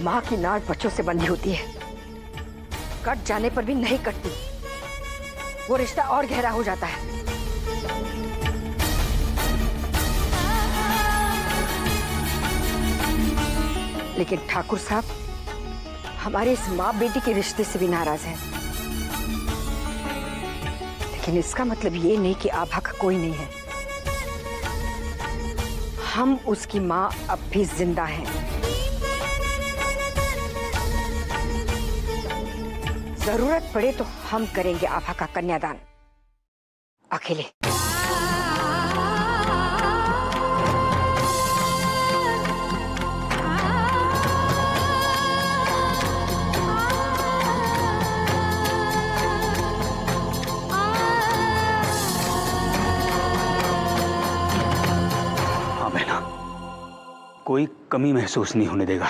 माँ की नाड़ बच्चों से बंधी होती है। कट जाने पर भी नहीं कटती। वो रिश्ता और गहरा हो जाता है। लेकिन ठाकुर साहब, हमारे इस माँ बेटी के रिश्ते से भी नाराज़ है। लेकिन इसका मतलब ये नहीं कि आभा का कोई नहीं है। हम उसकी माँ अब भी ज़िंदा हैं। ज़रूरत पड़े तो हम करेंगे आभा का कन्यादान। अकेले। हाँ कोई कमी महसूस नहीं होने देगा।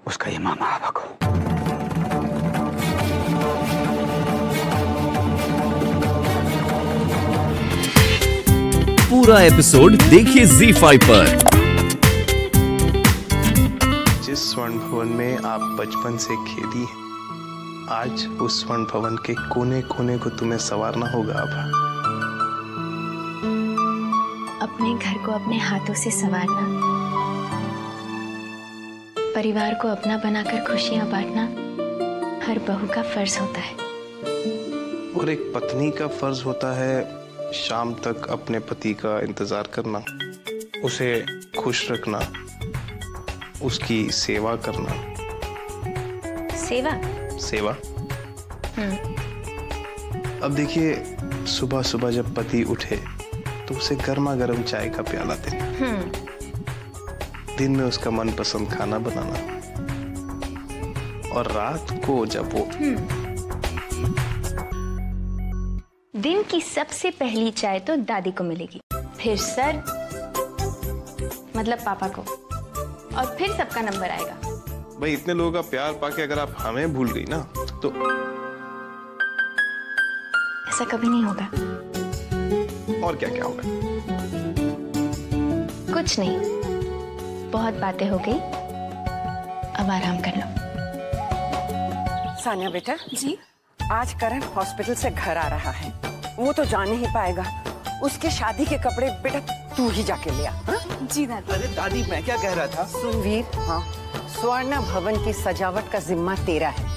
उसका ये मामा पूरा एपिसोड देखिए Z5 पर। जिस स्वर्ण भवन में आप बचपन से खेली हैं, आज उस स्वर्ण भवन के कोने कोने को तुम्हें संवारना होगा आभा अपने घर को अपने हाथों से संवारना परिवार को अपना बनाकर खुशियाँ बांटना हर बहू का फ़र्ज़ होता है। और एक पत्नी का फ़र्ज़ होता है शाम तक अपने पति का इंतज़ार करना उसे खुश रखना उसकी सेवा करना। सेवा? सेवा? हम्म। अब देखिए सुबह सुबह जब पति उठे तो उसे गर्मा गर्म चाय का प्याला देना हम्म। दिन में उसका मनपसंद खाना बनाना। और रात को जब वो की सबसे पहली चाय तो दादी को मिलेगी। फिर सर? मतलब पापा को। और फिर सबका नंबर आएगा। भाई इतने लोगों का प्यार पाके अगर आप हमें भूल गई ना तो ऐसा कभी नहीं होगा। और क्या क्या होगा? कुछ नहीं। बहुत बातें हो गई। अब आराम कर लो। सानिया बेटा जी आज करण हॉस्पिटल से घर आ रहा है। वो तो जान नहीं पाएगा। उसके शादी के कपड़े बेटा तू ही जाके ले आ हाँ? जी दादी। अरे दादी मैं क्या कह रहा था? सुनवीर हाँ स्वर्ण भवन की सजावट का जिम्मा तेरा है।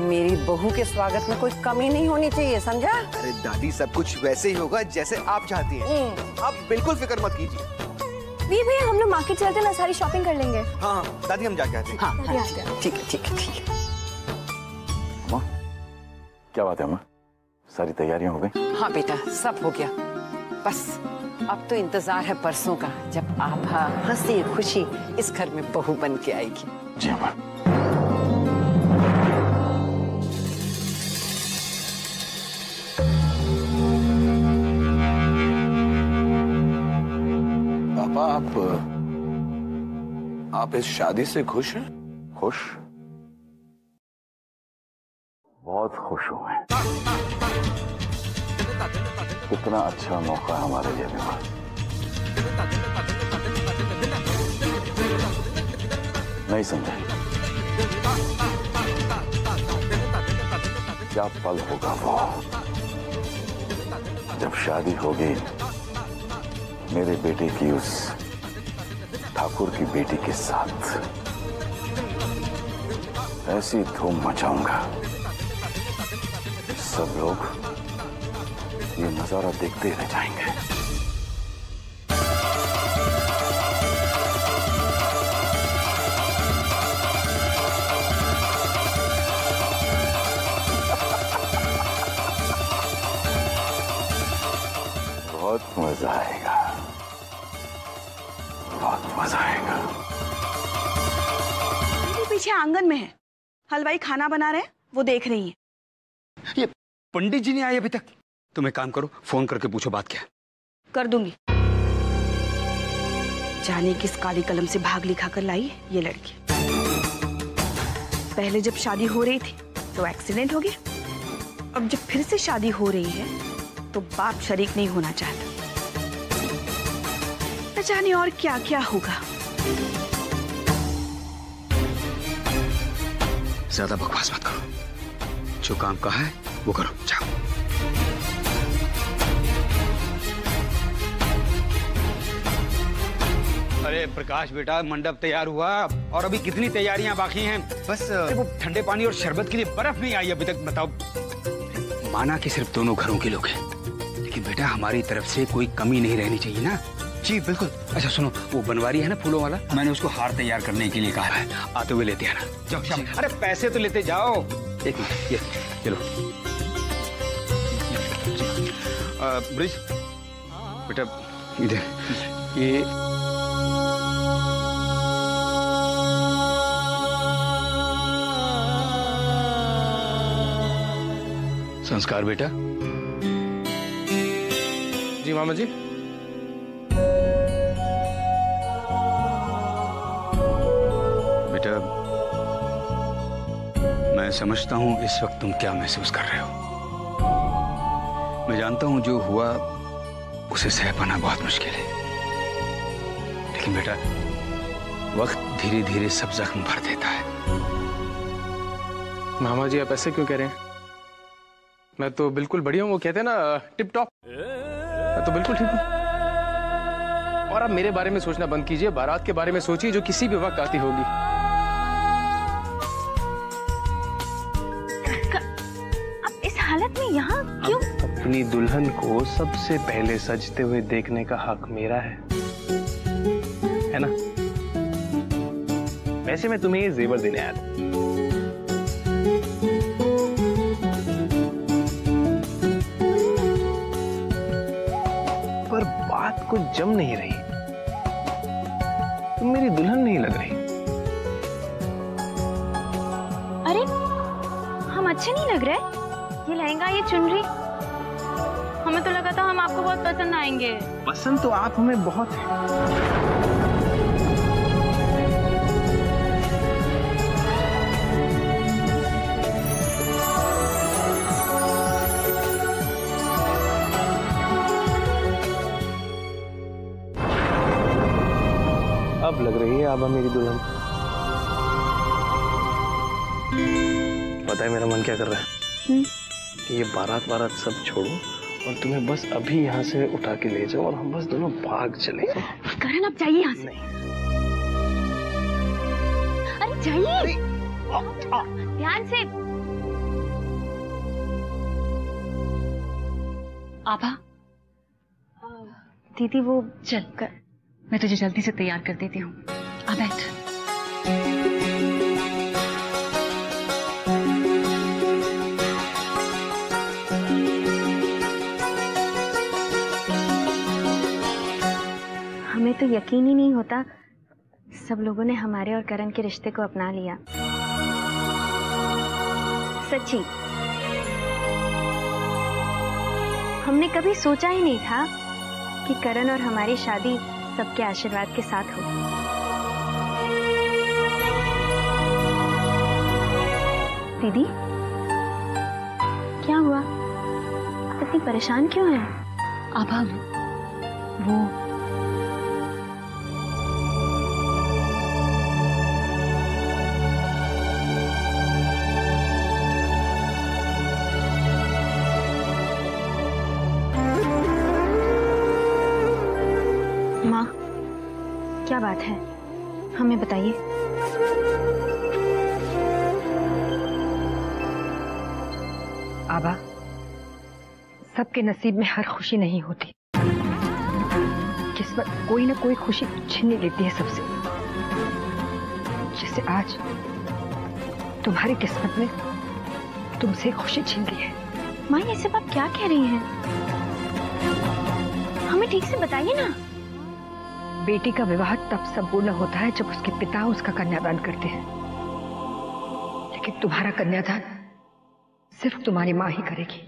मेरी बहू के स्वागत में कोई कमी नहीं होनी चाहिए समझा? अरे दादी सब कुछ वैसे ही होगा जैसे आप चाहती हैं। आप बिल्कुल फ़िक्र मत कीजिए। वीर भैया हम लोग मार्केट चलते ना सारी शॉपिंग कर लेंगे। हाँ हाँ दादी हम जाके आते हैं। हाँ हैं। ठीक है ठीक है ठीक है। क्या बात है अम्मा? सारी तैयारियाँ हो गई। हाँ बेटा सब हो गया। बस अब तो इंतज़ार है परसों का जब आभा हँसी खुशी इस घर में बहू बन के आएगी। जी अम्मा पापा आप आप इस शादी से खुश हैं? खुश? बहुत खुश हूँ। मैं कितना अच्छा मौका हमारे लिए विवाह नहीं समझे। क्या पल होगा वो? जब शादी होगी, मेरे बेटे की उस ठाकुर की बेटी के साथ ऐसी धूम मचाऊँगा। सब लोग ये नज़ारा देखते रह जाएँगे। बहुत मज़ा आएगा। बहुत मज़ा आएगा। पीछे आँगन में है। हलवाई खाना बना रहे हैं, वो देख रही है। पंडित जी नहीं आए अभी तक। तुम एक काम करो फ़ोन करके पूछो बात क्या है। कर दूँगी। जाने किस काली कलम से भाग लिखा कर लाई ये लड़की। पहले जब शादी हो रही थी तो एक्सीडेंट हो गया। अब जब फिर से शादी हो रही है तो बाप शरीक नहीं होना चाहता। न जाने और क्या क्या होगा। ज़्यादा बकवास मत करो। जो काम कहा है वो करो जाओ। अरे प्रकाश बेटा मंडप तैयार हुआ और अभी कितनी तैयारियाँ बाकी हैं? बस वो ठंडे पानी और शरबत के लिए बर्फ़ नहीं आई अभी तक बताओ। माना कि सिर्फ़ दोनों घरों के लोग हैं लेकिन बेटा हमारी तरफ़ से कोई कमी नहीं रहनी चाहिए ना? जी बिल्कुल। अच्छा सुनो वो बनवारी है ना फूलों वाला? मैंने उसको हार तैयार करने के लिए कहा है आते हुए लेते आना जाओ। अरे पैसे तो लेते जाओ। एक मिनट ये चलो। ब्रिज? बेटा इधर। ये संस्कार बेटा। जी मामा जी। बेटा मैं समझता हूँ इस वक्त तुम क्या महसूस कर रहे हो। मैं जानता हूँ जो हुआ, उसे सह पाना बहुत मुश्किल है। लेकिन बेटा, वक्त धीरे धीरे सब जख्म भर देता है। मामा जी, आप ऐसे क्यों कह रहे हैं? मैं तो बिल्कुल बढ़िया हूँ, वो कहते हैं ना टिप टॉप मैं तो बिल्कुल ठीक हूँ। और आप मेरे बारे में सोचना बंद कीजिए, बारात के बारे में सोचिए, जो किसी भी वक्त आती होगी। अपनी दुल्हन को सबसे पहले सजते हुए देखने का हक मेरा है। है ना? वैसे मैं तुम्हें ये जेवर देने आया था। पर बात को जम नहीं रही। तुम मेरी दुल्हन नहीं लग रही। अरे, हम अच्छे नहीं लग रहे? ये लहंगा, ये चुनरी? तो लगा था हम आपको बहुत पसंद आएँगे। पसंद तो आप हमें बहुत है। अब लग रही है आबा मेरी दुल्हन। पता है मेरा मन क्या कर रहा है? कि ये बारात बारात सब छोड़ो। और तुम्हें बस अभी यहाँ से उठा के ले जाओ और हम बस दोनों भाग चले। करण अब जाइए यहाँ से। अरे जाइए। ध्यान से। आभा दीदी वो चल कर मैं तुझे जल्दी से तैयार कर देती हूँ। आ बैठ। तो यकीन ही नहीं होता। सब लोगों ने हमारे और करण के रिश्ते को अपना लिया। सच्ची। हमने कभी सोचा ही नहीं था कि करण और हमारी शादी सबके आशीर्वाद के साथ हो। दीदी, क्या हुआ? इतनी परेशान क्यों हैं? आभा, वो क्या बात है? हमें बताइए। आबा सबके नसीब में हर खुशी नहीं होती। किस्मत कोई ना कोई खुशी छीन लेती है सबसे। जैसे आज तुम्हारी किस्मत ने तुमसे खुशी छीन ली है। माँ ये सब आप क्या कह रही हैं? हमें ठीक से बताइए ना। बेटी का विवाह तब संपूर्ण होता है जब उसके पिता उसका कन्यादान करते हैं। लेकिन तुम्हारा कन्यादान सिर्फ़ तुम्हारी माँ ही करेगी।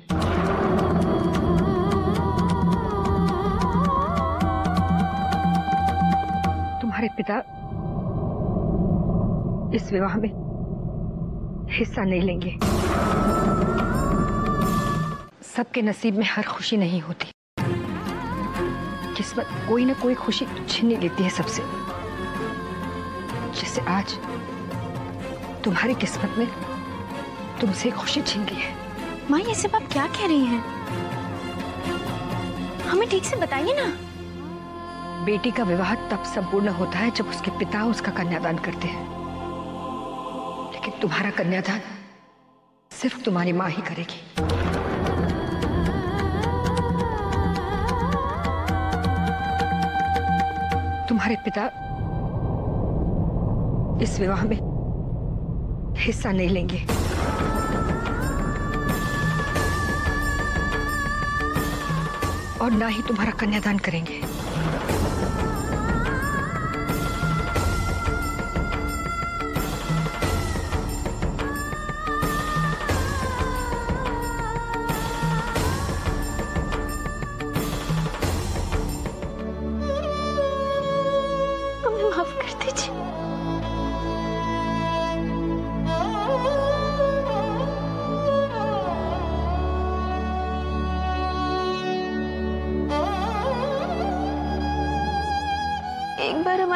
तुम्हारे पिता इस विवाह में हिस्सा नहीं लेंगे। सबके नसीब में हर खुशी नहीं होती। किस्मत कोई ना कोई खुशी छीन लेती है सबसे। जैसे आज तुम्हारी किस्मत में तुमसे खुशी छीन ली है। माँ ये सब आप क्या कह रही हैं? हमें ठीक से बताइए ना। बेटी का विवाह तब संपूर्ण होता है जब उसके पिता उसका कन्यादान करते हैं। लेकिन तुम्हारा कन्यादान सिर्फ़ तुम्हारी माँ ही करेगी। तुम्हारे पिता इस विवाह में हिस्सा नहीं लेंगे। और ना ही तुम्हारा कन्यादान करेंगे।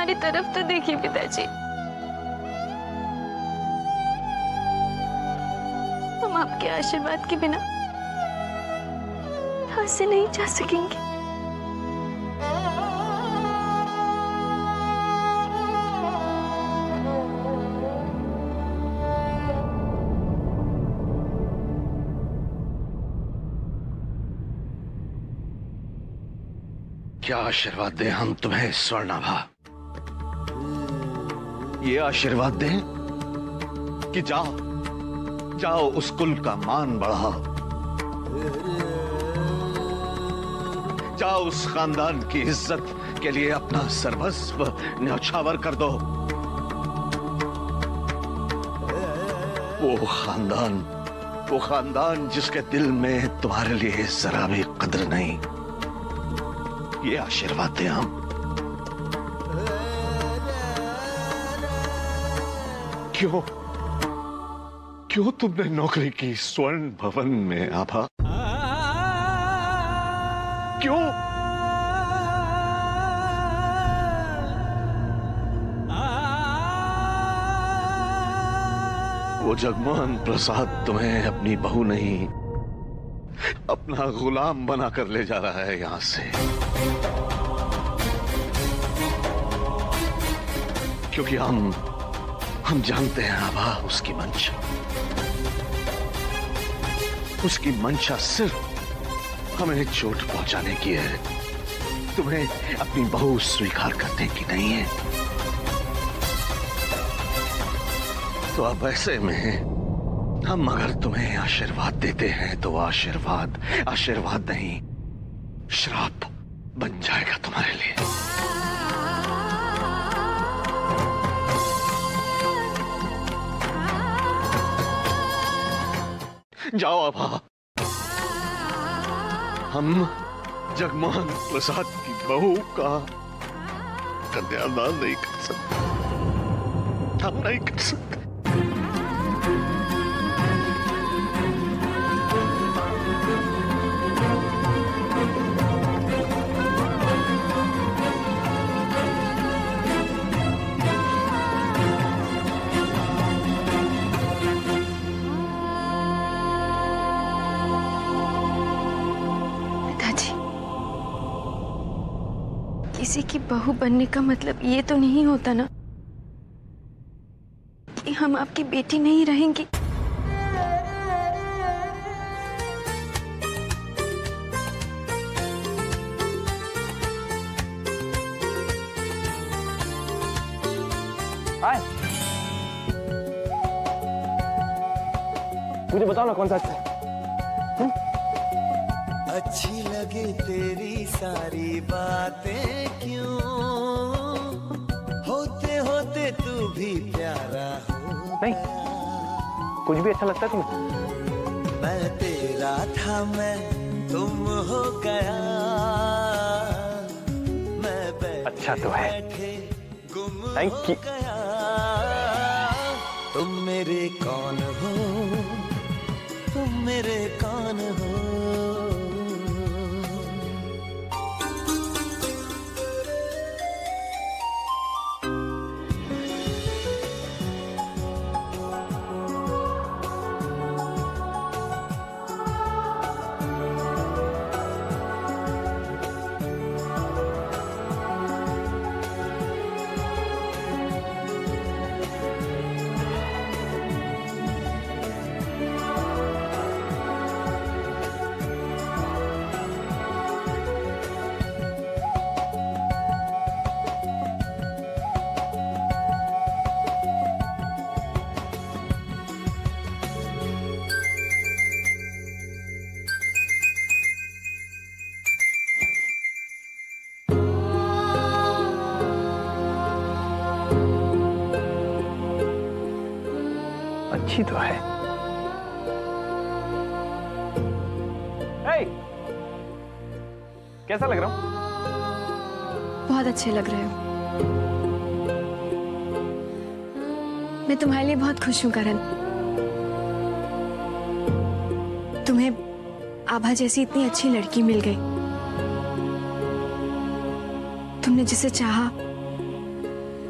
हमारी तरफ़ तो देखिए पिताजी। हम आपके आशीर्वाद के बिना यहाँ से नहीं जा सकेंगे। क्या आशीर्वाद दें हम तुम्हें स्वर्णाभा ये आशीर्वाद दें कि जाओ जाओ उस कुल का मान बढ़ाओ। जाओ उस खानदान की इज़्ज़त के लिए अपना सर्वस्व न्यौछावर कर दो। वो खानदान वो खानदान जिसके दिल में तुम्हारे लिए जरा भी कदर नहीं, ये आशीर्वाद दें हम। क्यों? क्यों तुमने नौकरी की स्वर्ण भवन में, आभा? क्यों? वो जगमोहन प्रसाद तुम्हें अपनी बहू नहीं, अपना गुलाम बनाकर ले जा रहा है यहाँ से। क्योंकि हम हम जानते हैं आभा, उसकी मंशा। उसकी मंशा सिर्फ़ हमें चोट पहुँचाने की है। तुम्हें अपनी बहू स्वीकार करने की नहीं है। तो अब ऐसे में हम अगर तुम्हें आशीर्वाद देते हैं तो आशीर्वाद आशीर्वाद नहीं, श्राप बन जाएगा तुम्हारे लिए। जाओ अब हम जगमोहन प्रसाद की बहू का कन्यादान नहीं कर सकते। हम नहीं कर सकते। किसी की बहू बनने का मतलब ये तो नहीं होता ना? कि हम आपकी बेटी नहीं रहेंगी। हाय। मुझे बताओ ना कौन सा अच्छा है। अच्छी लगी तेरी सारी बातें। क्यों? होते होते तू भी प्यारा हो नहीं कुछ भी अच्छा लगता तुम्हें? मैं तेरा था मैं तुम हो गया। मैं अच्छा तो है। गुम थैंक यू गया। तुम मेरे अच्छी तो है। Hey! कैसा लग रहा हूँ? बहुत अच्छे लग रहे हो। मैं तुम्हारे लिए बहुत खुश हूँ करण। तुम्हें आभा जैसी इतनी अच्छी लड़की मिल गई। तुमने जिसे चाहा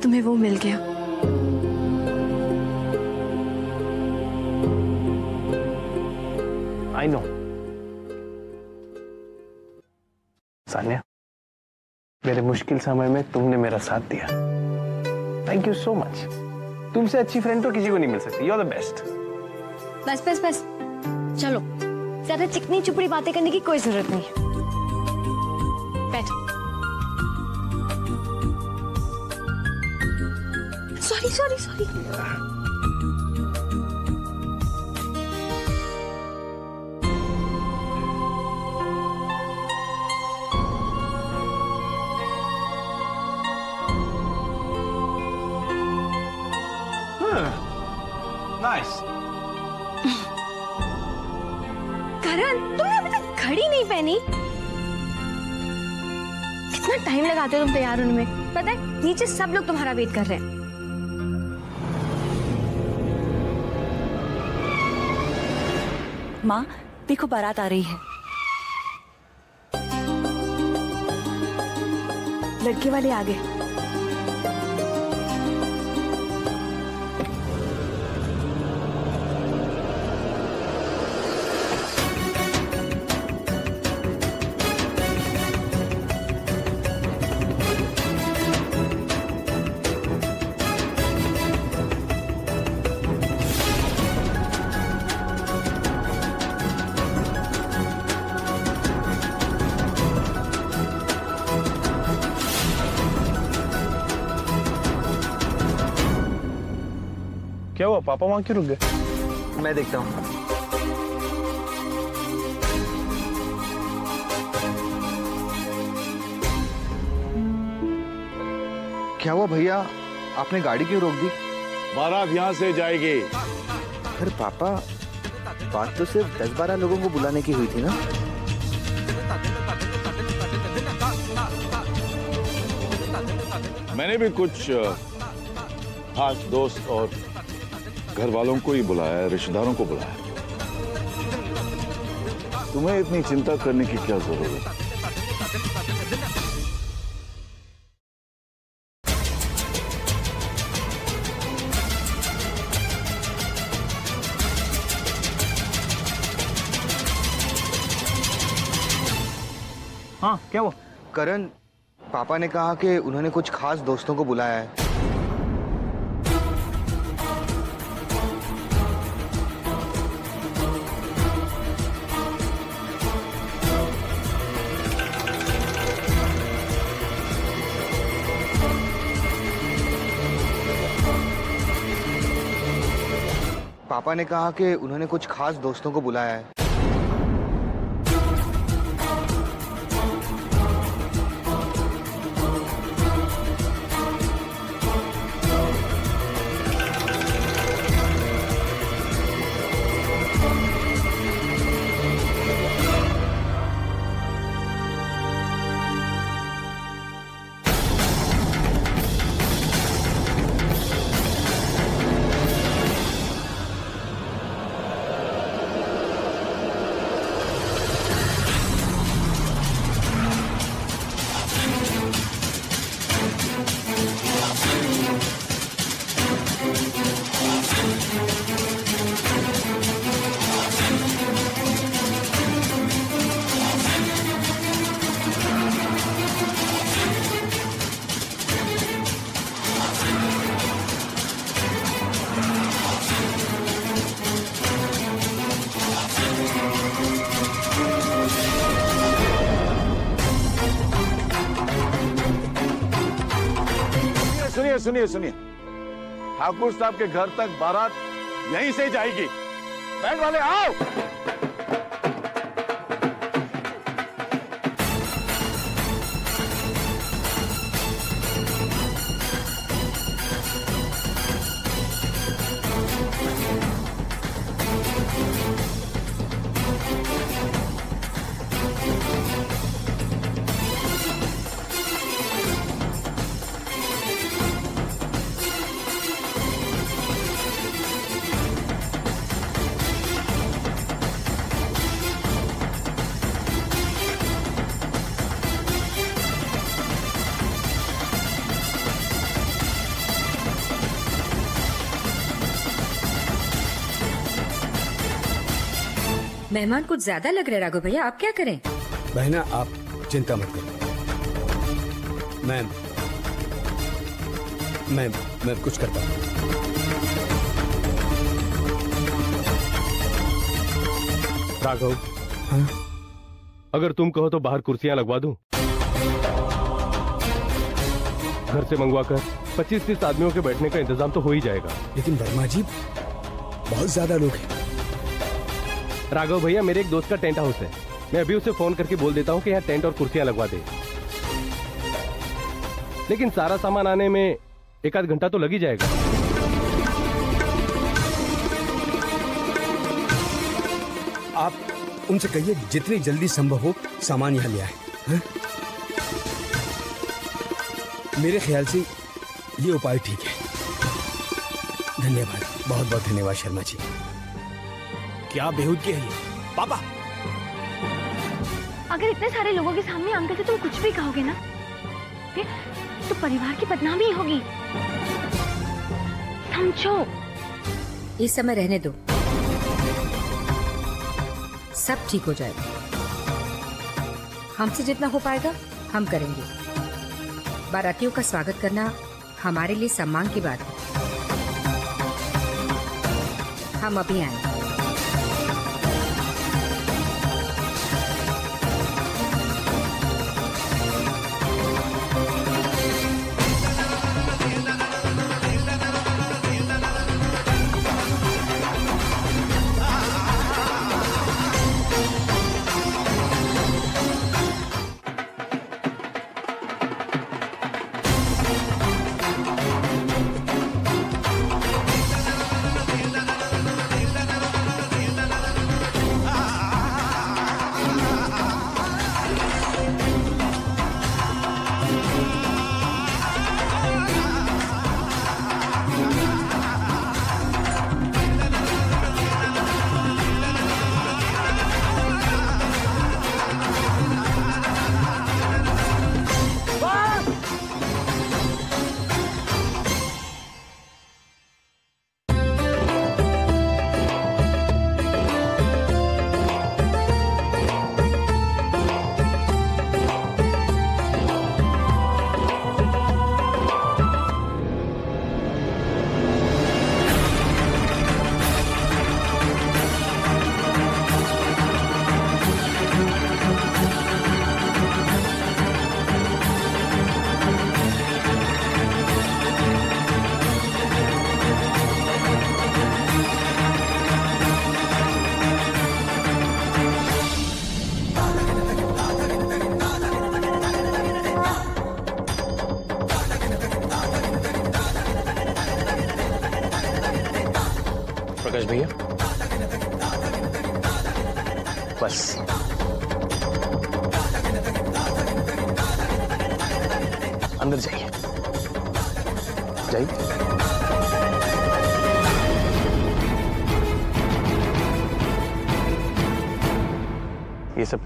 तुम्हें वो मिल गया। आई नो सान्या, मेरे मुश्किल समय में तुमने मेरा साथ दिया। थैंक यू सो मच तुमसे अच्छी फ्रेंड तो किसी को नहीं मिल सकती। यू आर द बेस्ट बस बस बस। चलो, ज़्यादा चिकनी चुपड़ी बातें करने की कोई ज़रूरत नहीं बैठ। सॉरी सॉरी सॉरी कितना टाइम लगाते हो तुम तैयार होने में? पता है, नीचे सब लोग तुम्हारा वेट कर रहे हैं। माँ, देखो बारात आ रही है। लड़के वाले आ गए पापा वहाँ क्यों रुक गए? मैं देखता हूँ। क्या हुआ भैया? आपने गाड़ी क्यों रोक दी? बारात यहाँ से जाएगी। फिर पापा बात तो सिर्फ़ दस बारह लोगों को बुलाने की हुई थी ना? मैंने भी कुछ खास दोस्त और घर वालों को ही बुलाया रिश्तेदारों को बुलाया तुम्हें इतनी चिंता करने की क्या ज़रूरत है? हाँ क्या हुआ? करण पापा ने कहा कि उन्होंने कुछ खास दोस्तों को बुलाया है। पापा ने कहा कि उन्होंने कुछ खास दोस्तों को बुलाया है। सुनिए सुनिए। ठाकुर साहब के घर तक बारात यहीं से जाएगी। बैंड वाले आओ! मेहमान कुछ ज़्यादा लग रहे राघव भैया। आप क्या करें? बहना आप चिंता मत करो। मैं मैं मैं कुछ करता हूँ। राघव अगर तुम कहो तो बाहर कुर्सियाँ लगवा दूँ। घर से मंगवा कर पच्चीस तीस आदमियों के बैठने का इंतज़ाम तो हो ही जाएगा। लेकिन वर्मा जी बहुत ज़्यादा लोग हैं। राघव भैया, मेरे एक दोस्त का टेंट हाउस है। मैं अभी उसे फ़ोन करके बोल देता हूँ कि यहाँ टेंट और कुर्सियाँ लगवा दे। लेकिन सारा सामान आने में एक आध घंटा तो लग ही जाएगा। आप उनसे कहिए, जितनी जल्दी संभव हो, सामान यहाँ ले आए, हैं? मेरे ख्याल से ये उपाय ठीक है। धन्यवाद। बहुत बहुत धन्यवाद शर्मा जी। क्या बेहूदगी है ये? पापा। अगर इतने सारे लोगों के सामने अंकल से तुम कुछ भी कहोगे ना फिर तो परिवार की बदनामी होगी। समझो। इस समय रहने दो। सब ठीक हो जाएगा। हमसे जितना हो पाएगा हम करेंगे। बारातियों का स्वागत करना हमारे लिए सम्मान की बात है। हम अभी आएँगे।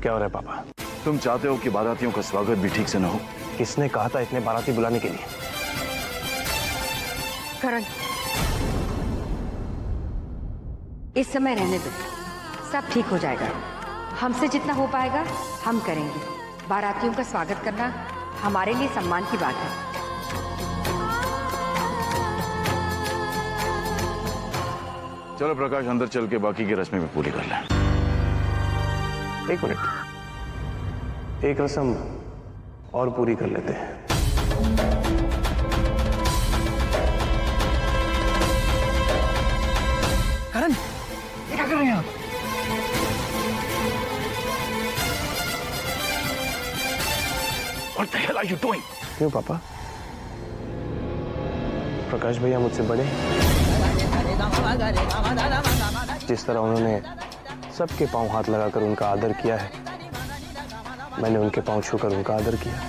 क्या हो रहा है पापा? तुम चाहते हो कि बारातियों का स्वागत भी ठीक से ना हो? किसने कहा था इतने बाराती बुलाने के लिए? करण। इस समय रहने दो। सब ठीक हो जाएगा। हमसे जितना हो पाएगा हम करेंगे। बारातियों का स्वागत करना हमारे लिए सम्मान की बात है। चलो प्रकाश अंदर चल के बाकी की रस्में भी पूरी कर लें। एक मिनट। एक रस्म और पूरी कर लेते हैं। करण ये क्या कर रहे हैं आप? What the hell are you doing? क्यों पापा? प्रकाश भैया मुझसे बड़े। जिस तरह उन्होंने सबके पाँव हाथ लगाकर उनका आदर किया है मैंने उनके पाँव छूकर उनका आदर किया।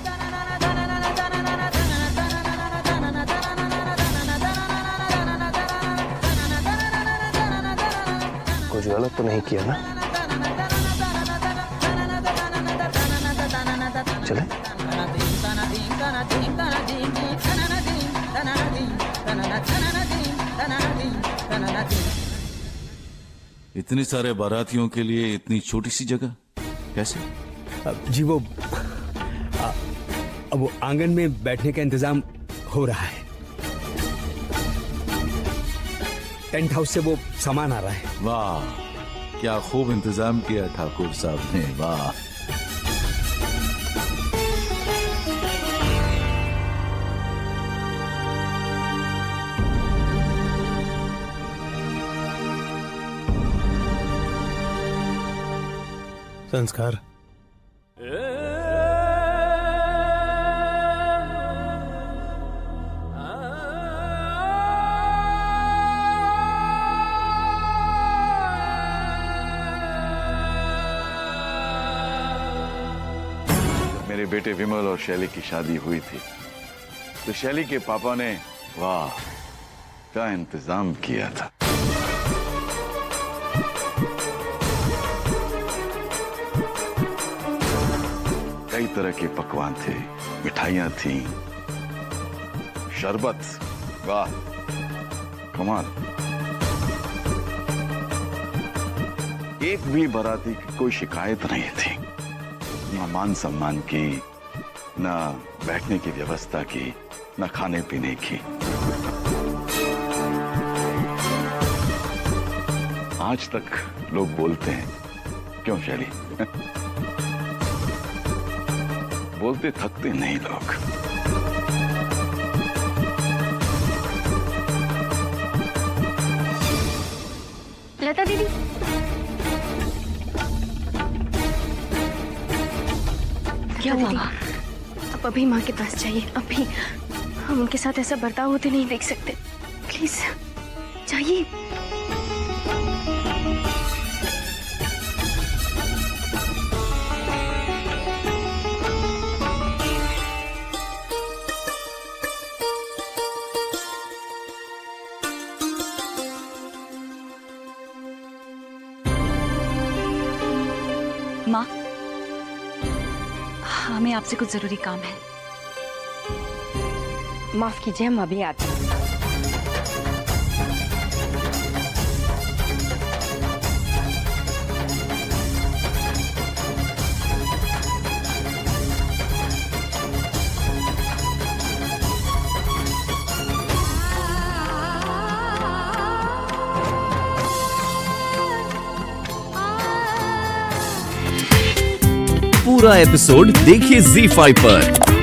कुछ गलत तो नहीं किया ना? चले। इतने सारे बारातियों के लिए इतनी छोटी सी जगह? कैसे? जी वो आ, अब वो आँगन में बैठने का इंतज़ाम हो रहा है। टेंट हाउस से वो सामान आ रहा है। वाह क्या खूब इंतज़ाम किया ठाकुर साहब ने वाह। संस्कार बेटे विमल और शैली की शादी हुई थी। तो शैली के पापा ने, वाह का इंतज़ाम किया था। कई तरह के पकवान थे, मिठाइयाँ थी। शरबत, वाह, कमाल। एक भी बाराती की कोई शिकायत नहीं थी। न मान सम्मान की, ना बैठने की व्यवस्था की, ना खाने पीने की। आज तक लोग बोलते हैं, क्यों शैली? बोलते थकते नहीं लोग। लता दीदी। क्या हुआ अब अभी माँ के पास चाहिए अभी हम उनके साथ ऐसा बर्ताव होते नहीं देख सकते। प्लीज़ चाहिए माँ हमें आपसे कुछ ज़रूरी काम है। माफ़ कीजिए हम अभी आते हैं। पूरा एपिसोड देखिए जी फाइव पर।